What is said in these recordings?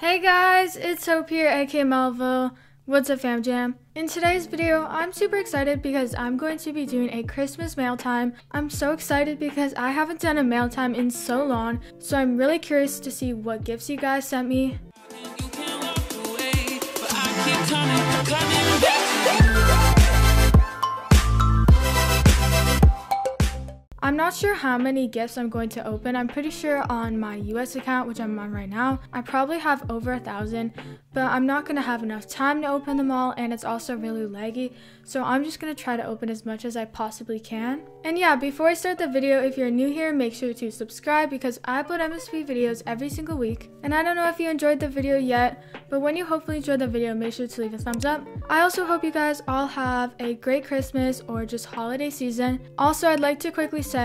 Hey guys, it's Hope here, aka Melville. What's up, fam jam? In today's video, I'm super excited because I'm going to be doing a Christmas mail time. I'm so excited because I haven't done a mail time in so long, so I'm really curious to see what gifts you guys sent me. I'm not sure how many gifts I'm going to open. I'm pretty sure on my US account, which I'm on right now, I probably have over a thousand, but I'm not going to have enough time to open them all, and it's also really laggy, so I'm just going to try to open as much as I possibly can. And yeah, before I start the video, if you're new here, make sure to subscribe because I upload MSP videos every single week. And I don't know if you enjoyed the video yet, but when you hopefully enjoyed the video, make sure to leave a thumbs up. I also hope you guys all have a great Christmas or just holiday season. Also, I'd like to quickly say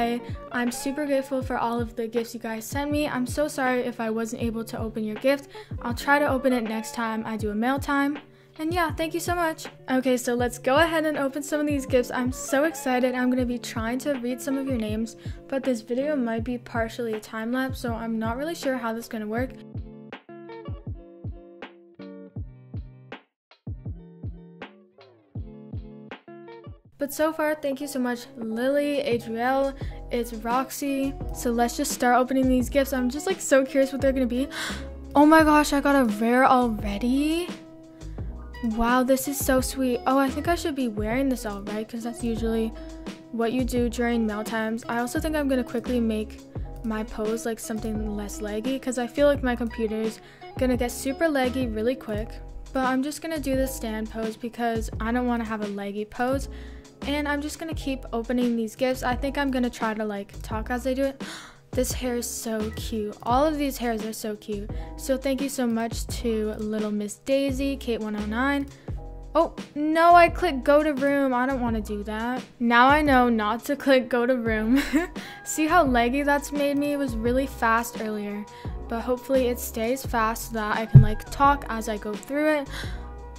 I'm super grateful for all of the gifts you guys sent me. I'm so sorry if I wasn't able to open your gift. I'll try to open it next time I do a mail time. And yeah, thank you so much. Okay, so let's go ahead and open some of these gifts. I'm so excited. I'm going to be trying to read some of your names, but this video might be partially a time lapse, so I'm not really sure how this is going to work. But so far, thank you so much, Lily, Adrielle, it's Roxy. So let's just start opening these gifts. I'm just like so curious what they're gonna be. Oh my gosh, I got a rare already. Wow, this is so sweet. Oh, I think I should be wearing this all right because that's usually what you do during mail times. I also think I'm gonna quickly make my pose like something less leggy because I feel like my computer is gonna get super leggy really quick. But I'm just gonna do the stand pose because I don't want to have a leggy pose and I'm just gonna keep opening these gifts. I think I'm gonna try to like talk as I do it. This hair is so cute. All of these hairs are so cute. So thank you so much to Little Miss Daisy, Kate109. Oh, no, I clicked go to room. I don't want to do that. Now I know not to click go to room. See how leggy that's made me? It was really fast earlier. But hopefully it stays fast so that I can like talk as I go through it.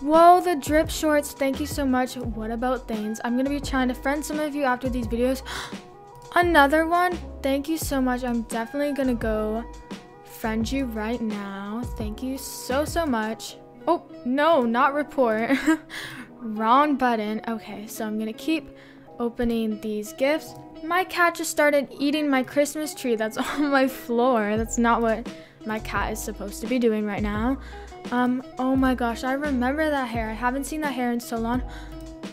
Whoa, the drip shorts. Thank you so much. What about things? I'm going to be trying to friend some of you after these videos. Another one? Thank you so much. I'm definitely going to go friend you right now. Thank you so, so much. Oh, no, not report. Wrong button. Okay, so I'm going to keep opening these gifts. My cat just started eating my Christmas tree that's on my floor. That's not what my cat is supposed to be doing right now. Um, oh my gosh, I remember that hair. I haven't seen that hair in so long.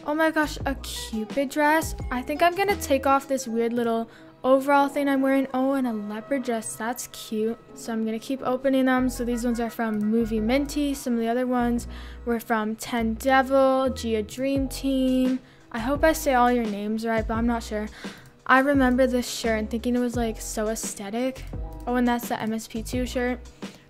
Oh my gosh, a cupid dress. I think I'm gonna take off this weird little overall thing I'm wearing. Oh, and a leopard dress. That's cute. So I'm gonna keep opening them. So these ones are from Movie Minty. Some of the other ones were from Ten Devil, Gia Dream Team. I hope I say all your names right, but I'm not sure. I remember this shirt and thinking it was like so aesthetic. Oh, and that's the MSP2 shirt.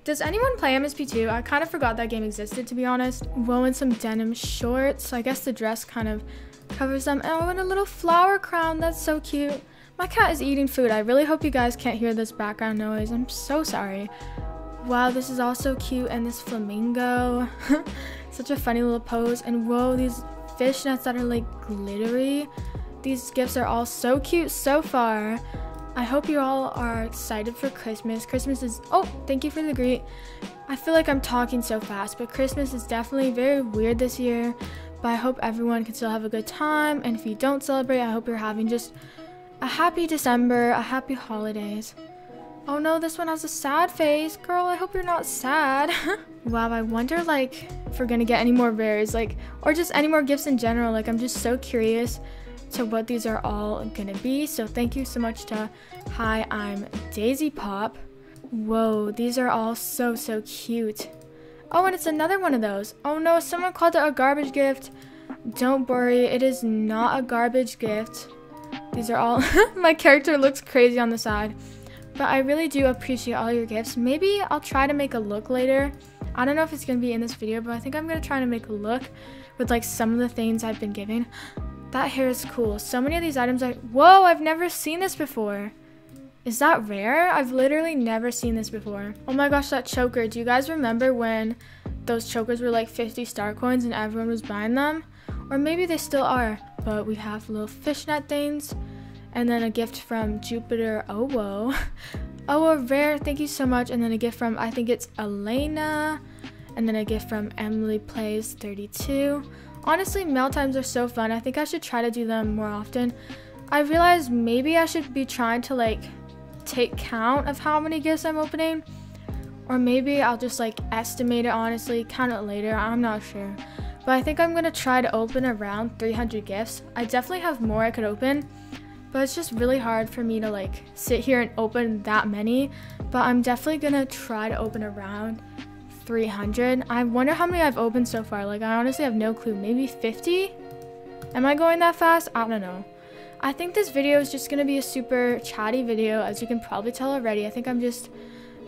Does anyone play MSP2? I kind of forgot that game existed, to be honest. And some denim shorts. So I guess the dress kind of covers them. Oh, and a little flower crown. That's so cute. My cat is eating food. I really hope you guys can't hear this background noise. I'm so sorry. Wow, this is also cute. And this flamingo. Such a funny little pose. And whoa, these fishnets that are like glittery. These gifts are all so cute so far. I hope you all are excited for Christmas. Christmas is, oh, thank you for the greet. I feel like I'm talking so fast, but Christmas is definitely very weird this year. But I hope everyone can still have a good time. And if you don't celebrate, I hope you're having just a happy December, a happy holidays. Oh no, this one has a sad face. Girl, I hope you're not sad. wow, I wonder like if we're gonna get any more rares, like, or just any more gifts in general. Like, I'm just so curious to what these are all gonna be. So thank you so much to Hi, I'm Daisy Pop. Whoa, these are all so, so cute. Oh, and it's another one of those. Oh no, someone called it a garbage gift. Don't worry, it is not a garbage gift. These are all, my character looks crazy on the side. But I really do appreciate all your gifts. Maybe I'll try to make a look later. I don't know if it's going to be in this video, but I think I'm going to try to make a look with like some of the things I've been given. That hair is cool. So many of these items are, whoa, I've never seen this before. Is that rare? I've literally never seen this before. Oh my gosh, that choker. Do you guys remember when those chokers were like 50 star coins and everyone was buying them? Or maybe they still are. But we have little fishnet things. And then a gift from Jupiter Owo. Oh, a rare, thank you so much. And then a gift from, I think it's Elena. And then a gift from Emily Plays 32. Honestly, mail times are so fun. I think I should try to do them more often. I realized maybe I should be trying to like take count of how many gifts I'm opening. Or maybe I'll just like estimate it honestly, count it later. I'm not sure. But I think I'm gonna try to open around 300 gifts. I definitely have more I could open, but it's just really hard for me to like sit here and open that many. But I'm definitely gonna try to open around 300. I wonder how many I've opened so far. Like, I honestly have no clue. Maybe 50? Am I going that fast? I don't know. I think this video is just gonna be a super chatty video, as you can probably tell already. I think I'm just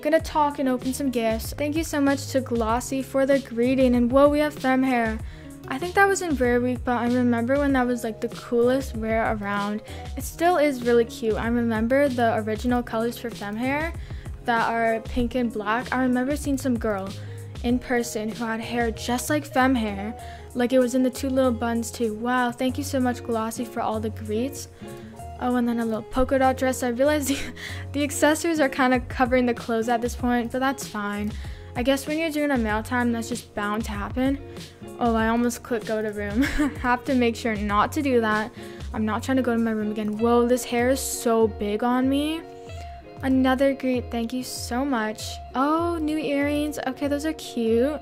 gonna talk and open some gifts. Thank you so much to Glossy for the greeting, and whoa, we have fem hair. I think that was in Rare Week, but I remember when that was like the coolest rare around. It still is really cute. I remember the original colors for fem hair that are pink and black. I remember seeing some girl in person who had hair just like fem hair, like it was in the two little buns too. Wow, thank you so much Glossy for all the greets. Oh, and then a little polka dot dress. I realize the, the accessories are kind of covering the clothes at this point, but that's fine. I guess when you're doing a mail time, that's just bound to happen. Oh, I almost clicked go to room. Have to make sure not to do that. I'm not trying to go to my room again. Whoa, this hair is so big on me. Another greet, thank you so much. Oh, new earrings. Okay, those are cute.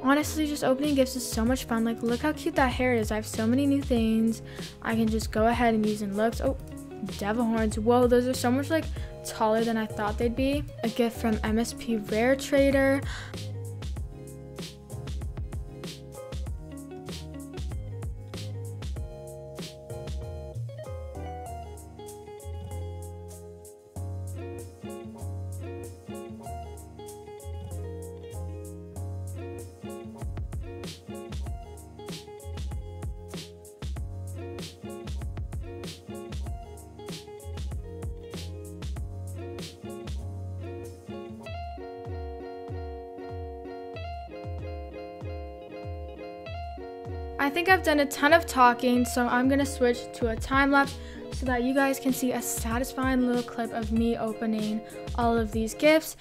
Honestly, just opening gifts is so much fun. Like, look how cute that hair is. I have so many new things I can just go ahead and use in looks. Oh, devil horns. Whoa, those are so much like taller than I thought they'd be. A gift from MSP Rare Trader. I think I've done a ton of talking, so I'm gonna switch to a time lapse so that you guys can see a satisfying little clip of me opening all of these gifts.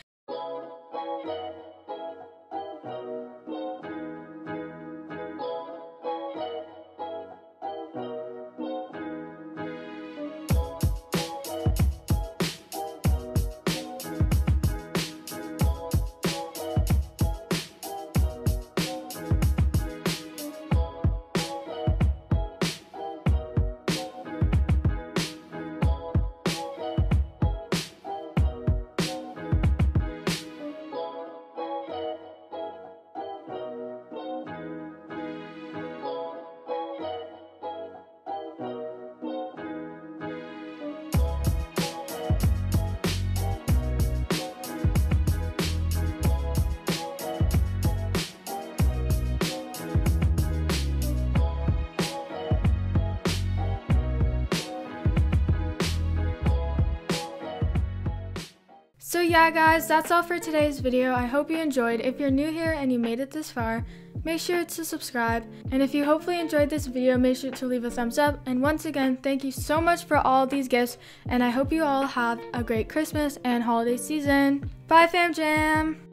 Yeah guys, that's all for today's video. I hope you enjoyed. If you're new here and you made it this far, make sure to subscribe. And if you hopefully enjoyed this video, make sure to leave a thumbs up. And once again, thank you so much for all these gifts. And I hope you all have a great Christmas and holiday season. Bye fam jam!